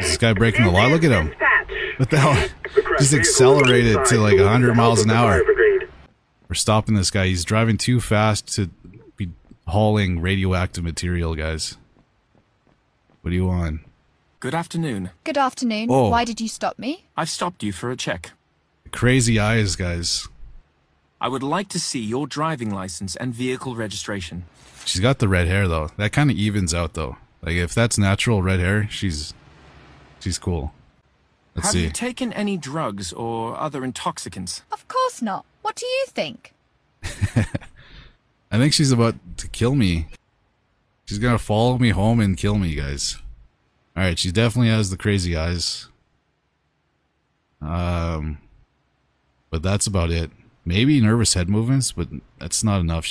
Is this guy breaking the law? Look at him. What the hell? Just accelerated to like 100 miles an hour. We're stopping this guy. He's driving too fast to be hauling radioactive material, guys. What do you want? Good afternoon. Good afternoon. Oh. Why did you stop me? I've stopped you for a check. Crazy eyes, guys. I would like to see your driving license and vehicle registration. She's got the red hair though. That kind of evens out though. Like if that's natural red hair, she's she's cool. Let's Have see. you taken any drugs or other intoxicants? Of course not. What do you think? I think she's about to kill me. She's gonna follow me home and kill me, guys. Alright, she definitely has the crazy eyes. Um but that's about it. Maybe nervous head movements, but that's not enough.